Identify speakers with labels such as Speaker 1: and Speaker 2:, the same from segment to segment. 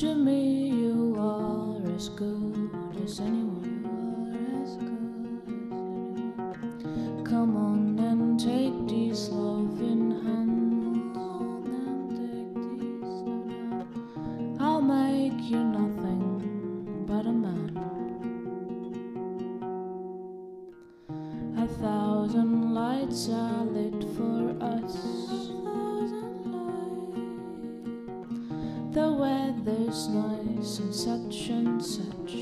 Speaker 1: To me, you are as good as anyone. You are as good. Come on and take these loving hands. hand. I'll make you nothing but a man. A thousand lights are lit for us. The weather's nice and such and such.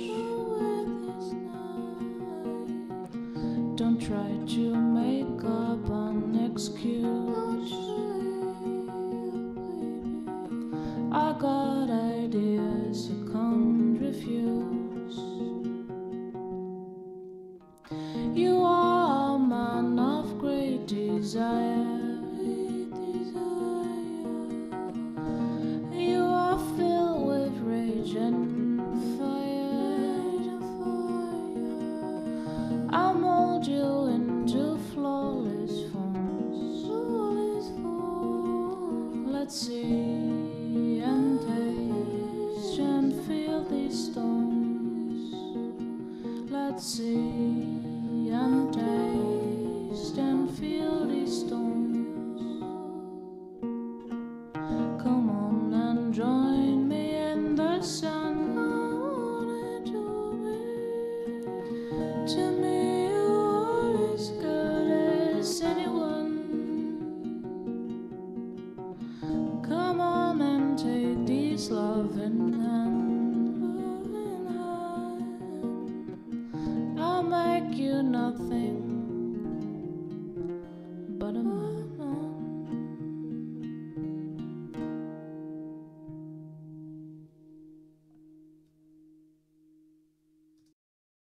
Speaker 1: Don't try to make up an excuse. I got ideas I can't refuse. You are a man of great desire. And and feel these stones. Let's see take loving hands. I'll make you nothing